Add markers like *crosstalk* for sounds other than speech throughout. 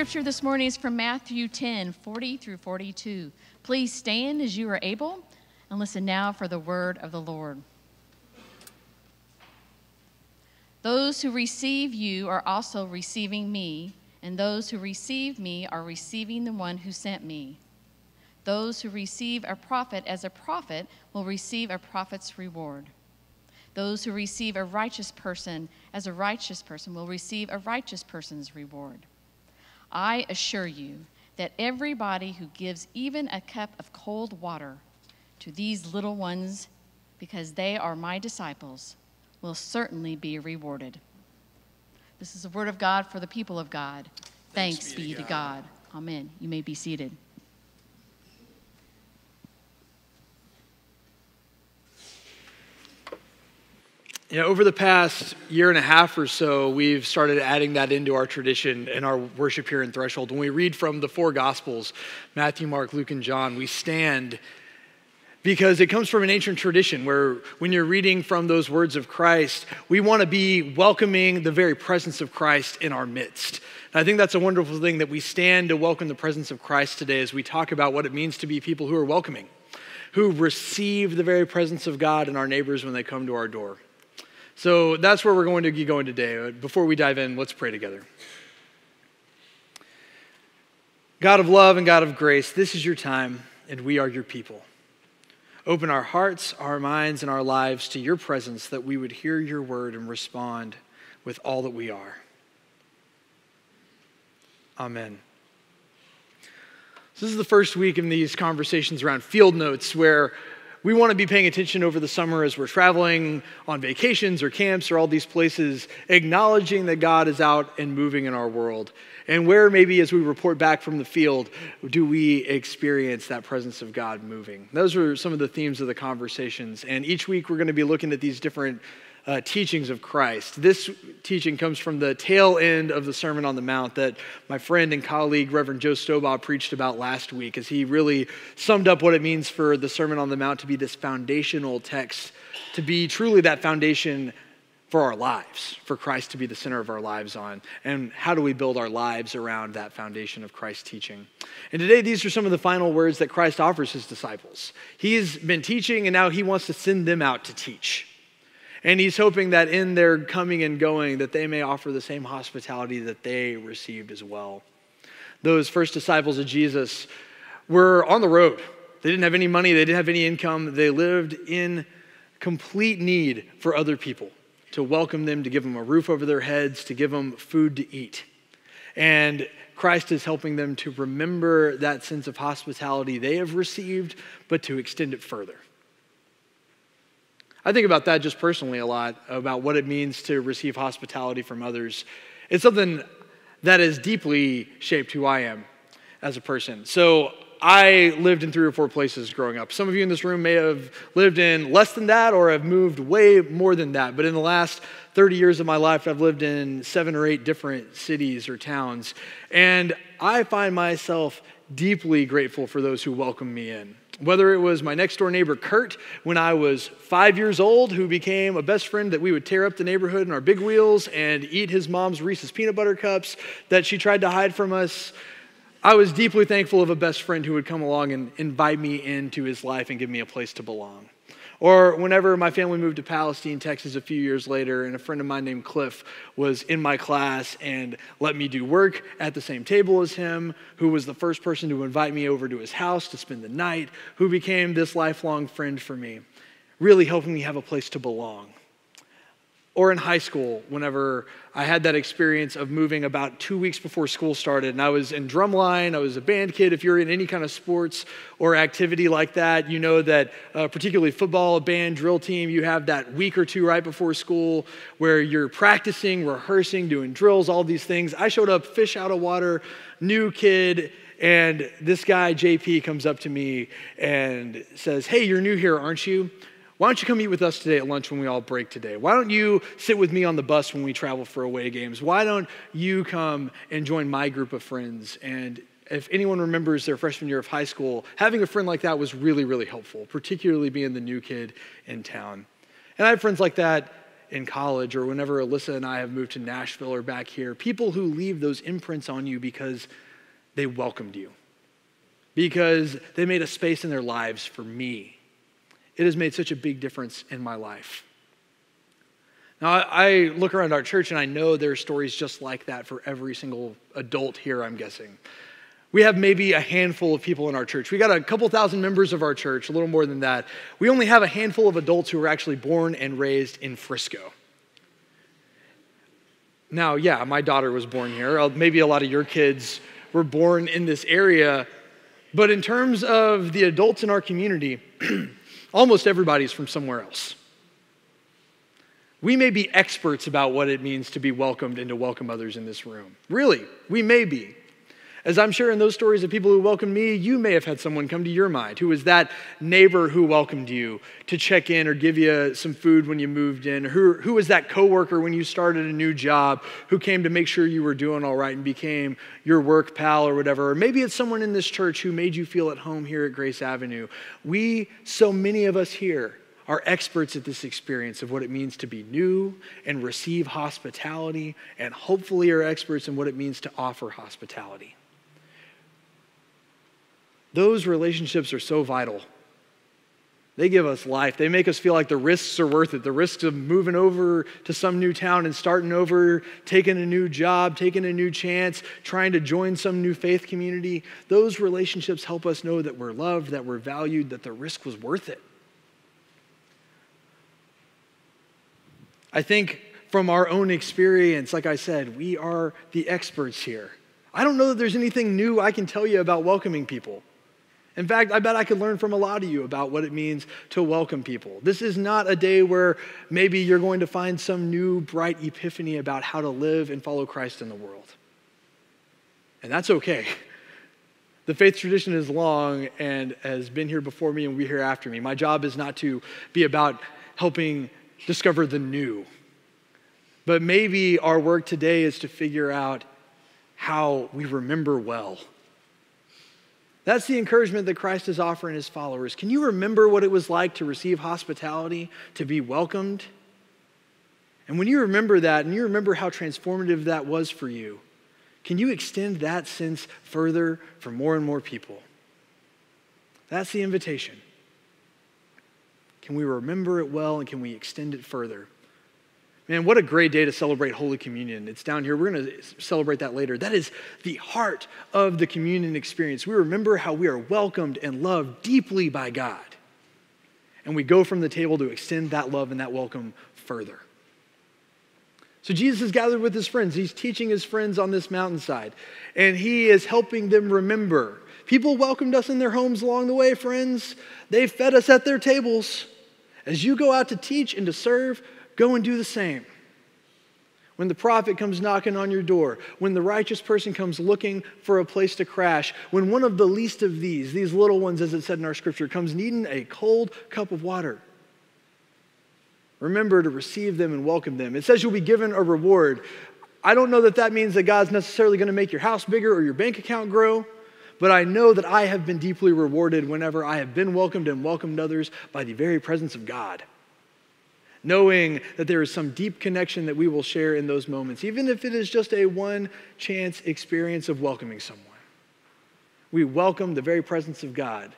Scripture this morning is from Matthew 10 40 through 42. Please stand as you are able and listen now for the word of the Lord. Those who receive you are also receiving me, and those who receive me are receiving the one who sent me. Those who receive a prophet as a prophet will receive a prophet's reward. Those who receive a righteous person as a righteous person will receive a righteous person's reward. I assure you that everybody who gives even a cup of cold water to these little ones because they are my disciples will certainly be rewarded. This is the word of God for the people of God. Thanks, Thanks be, to, God. God. Amen. You may be seated. You know, over the past year and a half or so, we've started adding that into our tradition and our worship here in Threshold. When we read from the four Gospels Matthew, Mark, Luke, and John we stand because it comes from an ancient tradition where when you're reading from those words of Christ, we want to be welcoming the very presence of Christ in our midst. And I think that's a wonderful thing that we stand to welcome the presence of Christ today as we talk about what it means to be people who are welcoming, who receive the very presence of God in our neighbors when they come to our door. So that's where we're going to be going today. Before we dive in, let's pray together. God of love and God of grace, this is your time, and we are your people. Open our hearts, our minds, and our lives to your presence that we would hear your word and respond with all that we are. Amen. So this is the first week in these conversations around field notes where we want to be paying attention over the summer as we're traveling on vacations or camps or all these places, acknowledging that God is out and moving in our world. And where maybe as we report back from the field, do we experience that presence of God moving? Those are some of the themes of the conversations. And each week we're going to be looking at these different uh, teachings of Christ. This teaching comes from the tail end of the Sermon on the Mount that my friend and colleague, Reverend Joe Stobaugh, preached about last week, as he really summed up what it means for the Sermon on the Mount to be this foundational text, to be truly that foundation for our lives, for Christ to be the center of our lives on. And how do we build our lives around that foundation of Christ's teaching? And today, these are some of the final words that Christ offers his disciples. He's been teaching, and now he wants to send them out to teach. And he's hoping that in their coming and going, that they may offer the same hospitality that they received as well. Those first disciples of Jesus were on the road. They didn't have any money, they didn't have any income. They lived in complete need for other people to welcome them, to give them a roof over their heads, to give them food to eat. And Christ is helping them to remember that sense of hospitality they have received, but to extend it further. I think about that just personally a lot, about what it means to receive hospitality from others. It's something that has deeply shaped who I am as a person. So I lived in three or four places growing up. Some of you in this room may have lived in less than that or have moved way more than that. But in the last 30 years of my life, I've lived in seven or eight different cities or towns. And I find myself deeply grateful for those who welcome me in. Whether it was my next door neighbor Kurt when I was five years old, who became a best friend that we would tear up the neighborhood in our big wheels and eat his mom's Reese's peanut butter cups that she tried to hide from us. I was deeply thankful of a best friend who would come along and invite me into his life and give me a place to belong. Or whenever my family moved to Palestine, Texas a few years later, and a friend of mine named Cliff was in my class and let me do work at the same table as him, who was the first person to invite me over to his house to spend the night, who became this lifelong friend for me, really helping me have a place to belong or in high school, whenever I had that experience of moving about two weeks before school started, and I was in drumline, I was a band kid. If you're in any kind of sports or activity like that, you know that, uh, particularly football, a band, drill team, you have that week or two right before school where you're practicing, rehearsing, doing drills, all these things. I showed up fish out of water, new kid, and this guy, JP, comes up to me and says, Hey, you're new here, aren't you? Why don't you come eat with us today at lunch when we all break today? Why don't you sit with me on the bus when we travel for away games? Why don't you come and join my group of friends? And if anyone remembers their freshman year of high school, having a friend like that was really, really helpful, particularly being the new kid in town. And I have friends like that in college or whenever Alyssa and I have moved to Nashville or back here, people who leave those imprints on you because they welcomed you, because they made a space in their lives for me. It has made such a big difference in my life. Now, I look around our church and I know there are stories just like that for every single adult here, I'm guessing. We have maybe a handful of people in our church. We got a couple thousand members of our church, a little more than that. We only have a handful of adults who were actually born and raised in Frisco. Now, yeah, my daughter was born here. Uh, maybe a lot of your kids were born in this area. But in terms of the adults in our community, *clears throat* almost everybody's from somewhere else. We may be experts about what it means to be welcomed and to welcome others in this room. Really, we may be. As I'm sharing those stories of people who welcomed me, you may have had someone come to your mind who was that neighbor who welcomed you to check in or give you some food when you moved in. Who, who was that coworker when you started a new job who came to make sure you were doing all right and became your work pal or whatever. Or maybe it's someone in this church who made you feel at home here at Grace Avenue. We, so many of us here, are experts at this experience of what it means to be new and receive hospitality, and hopefully are experts in what it means to offer hospitality. Those relationships are so vital. They give us life. They make us feel like the risks are worth it. The risks of moving over to some new town and starting over, taking a new job, taking a new chance, trying to join some new faith community. Those relationships help us know that we're loved, that we're valued, that the risk was worth it. I think from our own experience, like I said, we are the experts here. I don't know that there's anything new I can tell you about welcoming people. In fact, I bet I could learn from a lot of you about what it means to welcome people. This is not a day where maybe you're going to find some new bright epiphany about how to live and follow Christ in the world. And that's okay. The faith tradition is long and has been here before me and will be here after me. My job is not to be about helping discover the new, but maybe our work today is to figure out how we remember well that's the encouragement that Christ is offering his followers. Can you remember what it was like to receive hospitality, to be welcomed? And when you remember that and you remember how transformative that was for you, can you extend that sense further for more and more people? That's the invitation. Can we remember it well and can we extend it further? Man, what a great day to celebrate Holy Communion. It's down here. We're going to celebrate that later. That is the heart of the communion experience. We remember how we are welcomed and loved deeply by God. And we go from the table to extend that love and that welcome further. So Jesus is gathered with his friends. He's teaching his friends on this mountainside, and he is helping them remember. People welcomed us in their homes along the way, friends. They fed us at their tables. As you go out to teach and to serve, Go and do the same. When the prophet comes knocking on your door, when the righteous person comes looking for a place to crash, when one of the least of these, these little ones, as it said in our scripture, comes needing a cold cup of water, remember to receive them and welcome them. It says you'll be given a reward. I don't know that that means that God's necessarily going to make your house bigger or your bank account grow, but I know that I have been deeply rewarded whenever I have been welcomed and welcomed others by the very presence of God knowing that there is some deep connection that we will share in those moments, even if it is just a one chance experience of welcoming someone. We welcome the very presence of God.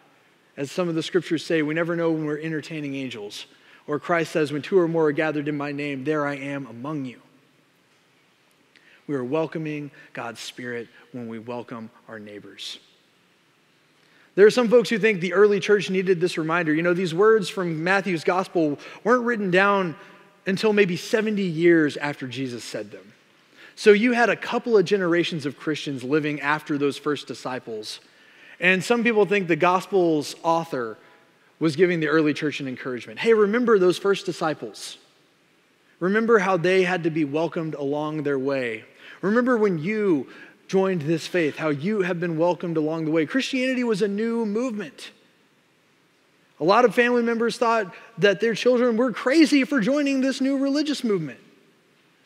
As some of the scriptures say, we never know when we're entertaining angels. Or Christ says, when two or more are gathered in my name, there I am among you. We are welcoming God's Spirit when we welcome our neighbors. There are some folks who think the early church needed this reminder. You know, these words from Matthew's gospel weren't written down until maybe 70 years after Jesus said them. So you had a couple of generations of Christians living after those first disciples. And some people think the gospel's author was giving the early church an encouragement. Hey, remember those first disciples. Remember how they had to be welcomed along their way. Remember when you joined this faith, how you have been welcomed along the way. Christianity was a new movement. A lot of family members thought that their children were crazy for joining this new religious movement.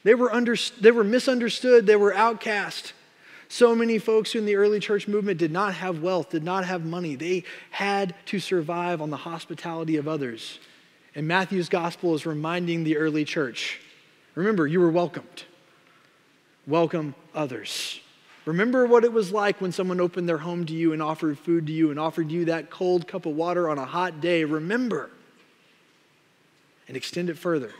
They were, under, they were misunderstood, they were outcast. So many folks in the early church movement did not have wealth, did not have money. They had to survive on the hospitality of others. And Matthew's gospel is reminding the early church remember, you were welcomed. Welcome others. Remember what it was like when someone opened their home to you and offered food to you and offered you that cold cup of water on a hot day. Remember and extend it further.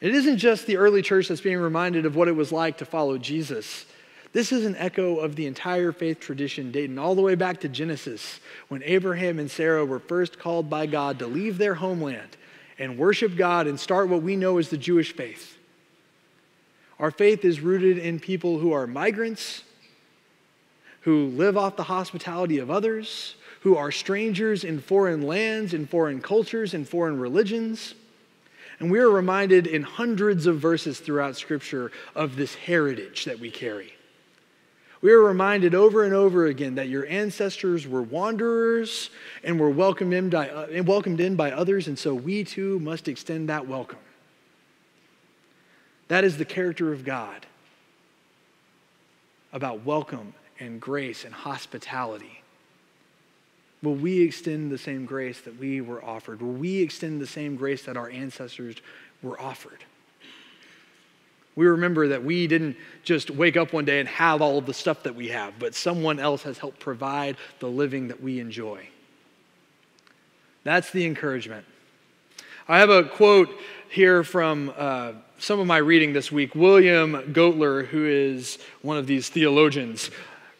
It isn't just the early church that's being reminded of what it was like to follow Jesus. This is an echo of the entire faith tradition dating all the way back to Genesis, when Abraham and Sarah were first called by God to leave their homeland and worship God and start what we know as the Jewish faith. Our faith is rooted in people who are migrants, who live off the hospitality of others, who are strangers in foreign lands, in foreign cultures, in foreign religions. And we are reminded in hundreds of verses throughout Scripture of this heritage that we carry. We are reminded over and over again that your ancestors were wanderers and were welcomed in by, welcomed in by others, and so we too must extend that welcome. That is the character of God about welcome and grace and hospitality. Will we extend the same grace that we were offered? Will we extend the same grace that our ancestors were offered? We remember that we didn't just wake up one day and have all of the stuff that we have, but someone else has helped provide the living that we enjoy. That's the encouragement. I have a quote here from uh, some of my reading this week. William Goettler, who is one of these theologians,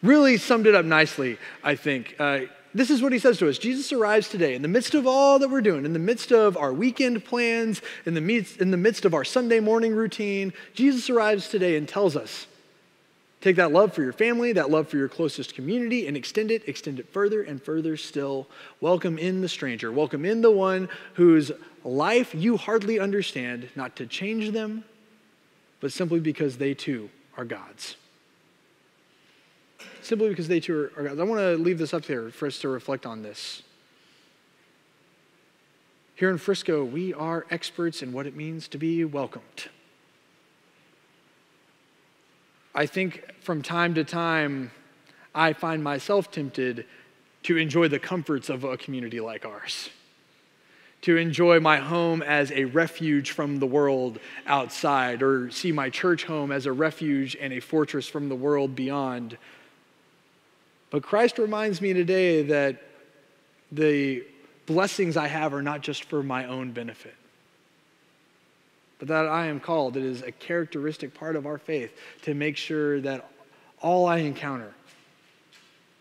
really summed it up nicely, I think. Uh, this is what he says to us Jesus arrives today in the midst of all that we're doing, in the midst of our weekend plans, in the midst, in the midst of our Sunday morning routine. Jesus arrives today and tells us take that love for your family, that love for your closest community, and extend it, extend it further and further still. Welcome in the stranger, welcome in the one whose life you hardly understand, not to change them, but simply because they too are God's simply because they too are God's. I want to leave this up there for us to reflect on this. Here in Frisco, we are experts in what it means to be welcomed. I think from time to time, I find myself tempted to enjoy the comforts of a community like ours, to enjoy my home as a refuge from the world outside, or see my church home as a refuge and a fortress from the world beyond. But Christ reminds me today that the blessings I have are not just for my own benefit, but that I am called. It is a characteristic part of our faith to make sure that all I encounter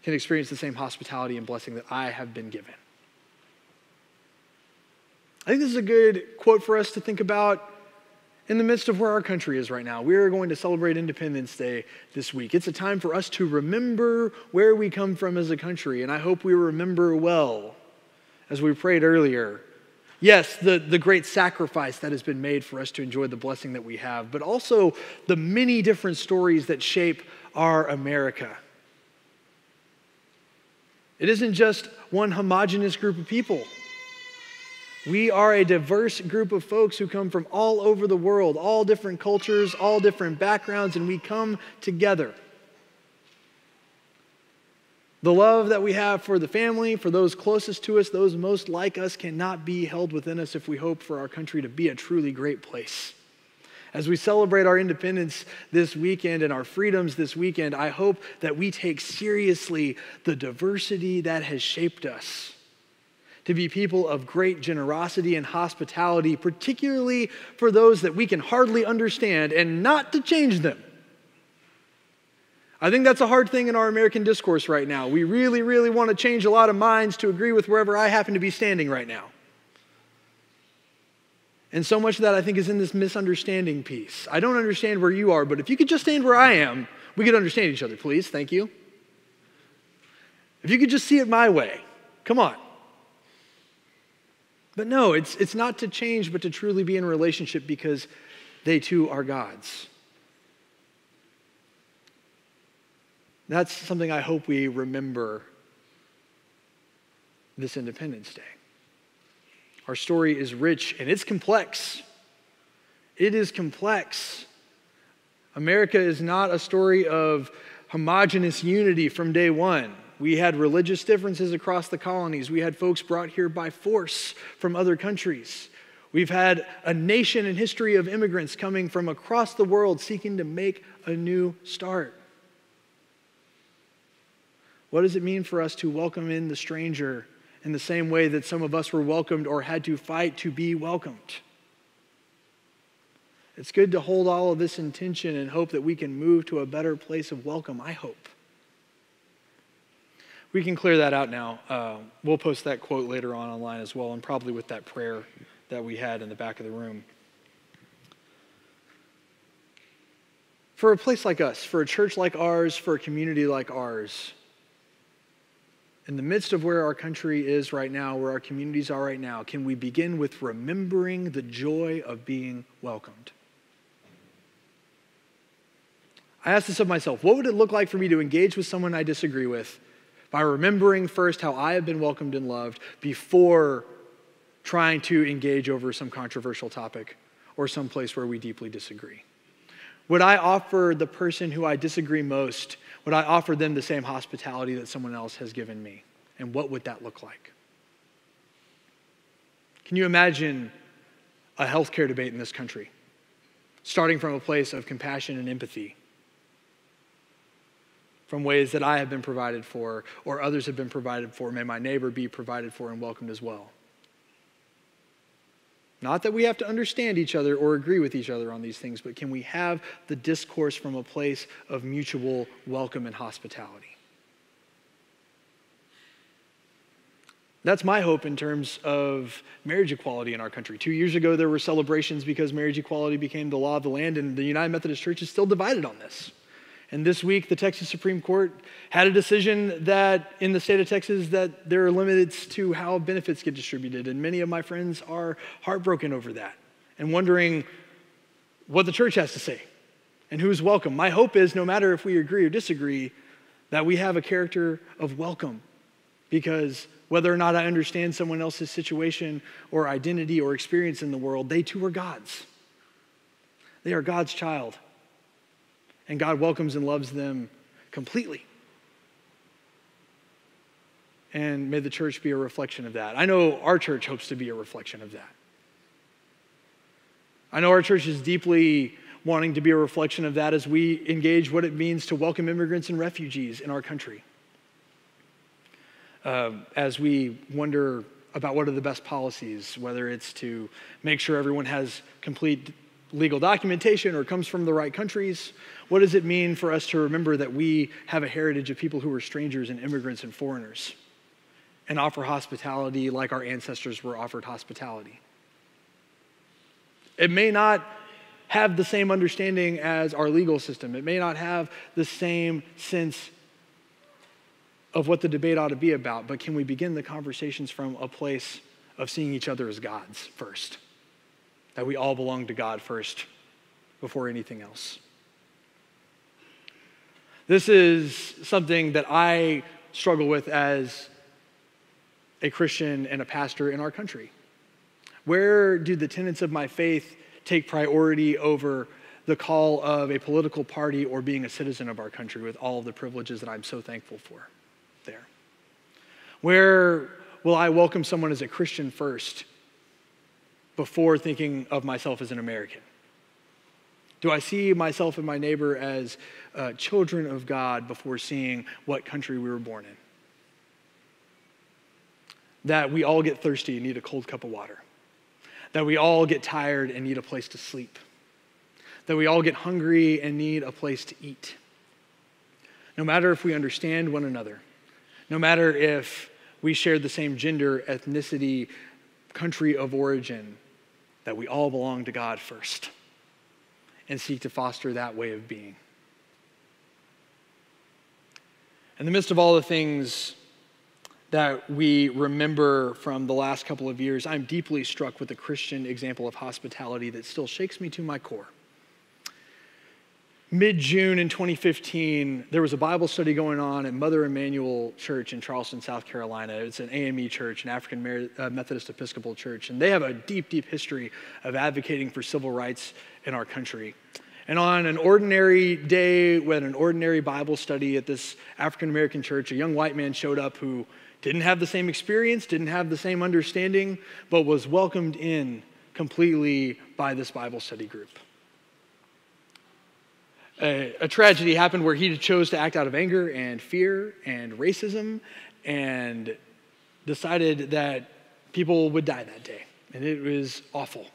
can experience the same hospitality and blessing that I have been given. I think this is a good quote for us to think about in the midst of where our country is right now. We are going to celebrate Independence Day this week. It's a time for us to remember where we come from as a country, and I hope we remember well, as we prayed earlier. Yes, the, the great sacrifice that has been made for us to enjoy the blessing that we have, but also the many different stories that shape our America. It isn't just one homogenous group of people. We are a diverse group of folks who come from all over the world, all different cultures, all different backgrounds, and we come together. The love that we have for the family, for those closest to us, those most like us, cannot be held within us if we hope for our country to be a truly great place. As we celebrate our independence this weekend and our freedoms this weekend, I hope that we take seriously the diversity that has shaped us to be people of great generosity and hospitality, particularly for those that we can hardly understand, and not to change them. I think that's a hard thing in our American discourse right now. We really, really want to change a lot of minds to agree with wherever I happen to be standing right now. And so much of that I think is in this misunderstanding piece. I don't understand where you are, but if you could just stand where I am, we could understand each other, please. Thank you. If you could just see it my way, come on. But no, it's, it's not to change, but to truly be in relationship because they too are God's. That's something I hope we remember this Independence Day. Our story is rich and it's complex. It is complex. America is not a story of homogenous unity from day one. We had religious differences across the colonies. We had folks brought here by force from other countries. We've had a nation and history of immigrants coming from across the world seeking to make a new start. What does it mean for us to welcome in the stranger in the same way that some of us were welcomed or had to fight to be welcomed? It's good to hold all of this intention and hope that we can move to a better place of welcome, I hope. We can clear that out now. Uh, we'll post that quote later on online as well, and probably with that prayer that we had in the back of the room. For a place like us, for a church like ours, for a community like ours, in the midst of where our country is right now, where our communities are right now, can we begin with remembering the joy of being welcomed? I asked this of myself what would it look like for me to engage with someone I disagree with by remembering first how I have been welcomed and loved before trying to engage over some controversial topic or some place where we deeply disagree? Would I offer the person who I disagree most, would I offer them the same hospitality that someone else has given me? And what would that look like? Can you imagine a healthcare debate in this country, starting from a place of compassion and empathy? From ways that I have been provided for or others have been provided for, may my neighbor be provided for and welcomed as well. Not that we have to understand each other or agree with each other on these things, but can we have the discourse from a place of mutual welcome and hospitality? That's my hope in terms of marriage equality in our country. Two years ago, there were celebrations because marriage equality became the law of the land, and the United Methodist Church is still divided on this. And this week, the Texas Supreme Court had a decision that in the state of Texas that there are limits to how benefits get distributed. And many of my friends are heartbroken over that and wondering what the church has to say and who's welcome. My hope is no matter if we agree or disagree, that we have a character of welcome because whether or not I understand someone else's situation or identity or experience in the world, they too are God's. They are God's child and God welcomes and loves them completely. And may the church be a reflection of that. I know our church hopes to be a reflection of that. I know our church is deeply wanting to be a reflection of that as we engage what it means to welcome immigrants and refugees in our country. Uh, as we wonder about what are the best policies, whether it's to make sure everyone has complete legal documentation or comes from the right countries? What does it mean for us to remember that we have a heritage of people who were strangers and immigrants and foreigners and offer hospitality like our ancestors were offered hospitality? It may not have the same understanding as our legal system, it may not have the same sense of what the debate ought to be about, but can we begin the conversations from a place of seeing each other as gods first? That we all belong to God first before anything else. This is something that I struggle with as a Christian and a pastor in our country. Where do the tenets of my faith take priority over the call of a political party or being a citizen of our country with all of the privileges that I'm so thankful for there? Where will I welcome someone as a Christian first before thinking of myself as an American? Do I see myself and my neighbor as uh, children of God before seeing what country we were born in? That we all get thirsty and need a cold cup of water. That we all get tired and need a place to sleep. That we all get hungry and need a place to eat. No matter if we understand one another, no matter if we share the same gender, ethnicity, country of origin, that we all belong to God first and seek to foster that way of being. In the midst of all the things that we remember from the last couple of years, I'm deeply struck with the Christian example of hospitality that still shakes me to my core mid June in 2015, there was a Bible study going on at Mother Emanuel Church in Charleston, South Carolina. It's an AME church, an African uh, Methodist Episcopal church, and they have a deep, deep history of advocating for civil rights in our country. And on an ordinary day, when an ordinary Bible study at this African American church, a young white man showed up who didn't have the same experience, didn't have the same understanding, but was welcomed in completely by this Bible study group. A, a, tragedy happened where he chose to act out of anger and fear and racism and decided that people would die that day. And it was awful.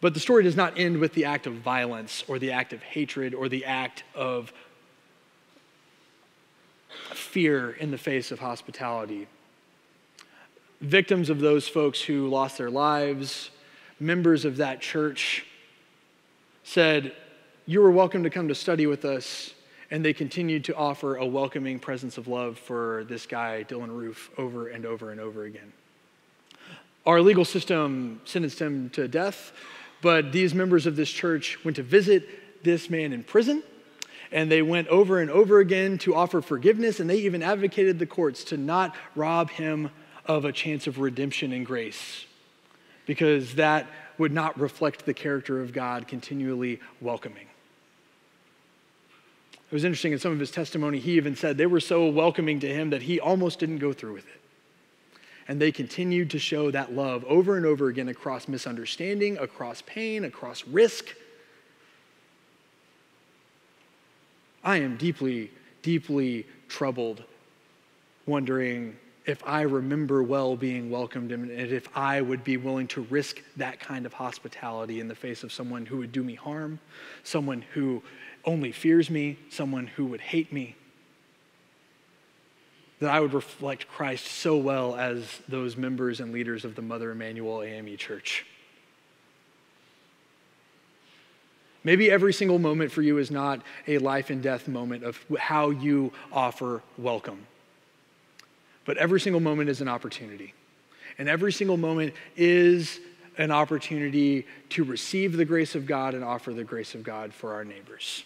But the story does not end with the act of violence or the act of hatred or the act of fear in the face of hospitality. Victims of those folks who lost their lives, members of that church, said, You were welcome to come to study with us. And they continued to offer a welcoming presence of love for this guy, Dylann Roof, over and over and over again. Our legal system sentenced him to death but these members of this church went to visit this man in prison, and they went over and over again to offer forgiveness, and they even advocated the courts to not rob him of a chance of redemption and grace, because that would not reflect the character of God continually welcoming. It was interesting in some of his testimony, he even said they were so welcoming to him that he almost didn't go through with it and they continued to show that love over and over again across misunderstanding, across pain, across risk. I am deeply, deeply troubled, wondering if I remember well being welcomed and if I would be willing to risk that kind of hospitality in the face of someone who would do me harm, someone who only fears me, someone who would hate me that I would reflect Christ so well as those members and leaders of the Mother Emanuel AME Church. Maybe every single moment for you is not a life and death moment of how you offer welcome. But every single moment is an opportunity. And every single moment is an opportunity to receive the grace of God and offer the grace of God for our neighbors.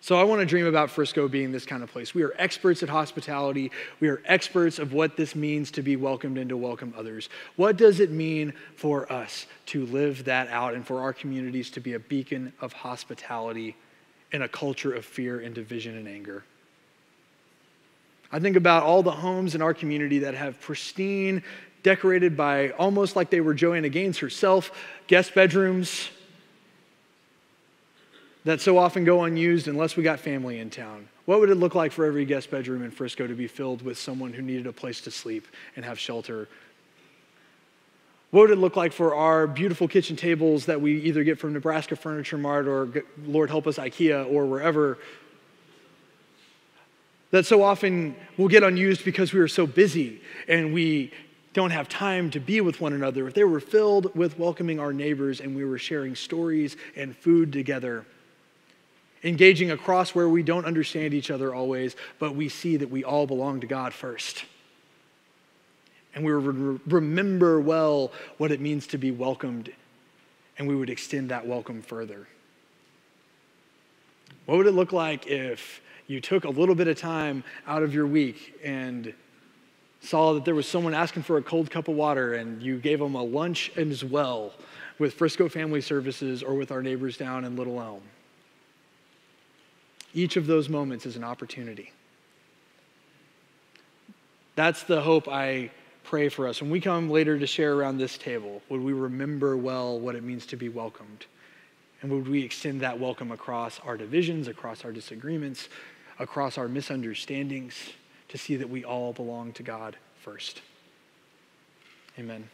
So I want to dream about Frisco being this kind of place. We are experts at hospitality. We are experts of what this means to be welcomed and to welcome others. What does it mean for us to live that out and for our communities to be a beacon of hospitality in a culture of fear and division and anger? I think about all the homes in our community that have pristine, decorated by almost like they were Joanna Gaines herself, guest bedrooms, that so often go unused unless we got family in town? What would it look like for every guest bedroom in Frisco to be filled with someone who needed a place to sleep and have shelter? What would it look like for our beautiful kitchen tables that we either get from Nebraska Furniture Mart or, Lord help us, IKEA or wherever? That so often will get unused because we are so busy and we don't have time to be with one another. If they were filled with welcoming our neighbors and we were sharing stories and food together, engaging across where we don't understand each other always, but we see that we all belong to God first. And we re- remember well what it means to be welcomed, and we would extend that welcome further. What would it look like if you took a little bit of time out of your week and saw that there was someone asking for a cold cup of water and you gave them a lunch as well with Frisco Family Services or with our neighbors down in Little Elm? Each of those moments is an opportunity. That's the hope I pray for us. When we come later to share around this table, would we remember well what it means to be welcomed? And would we extend that welcome across our divisions, across our disagreements, across our misunderstandings to see that we all belong to God first? Amen.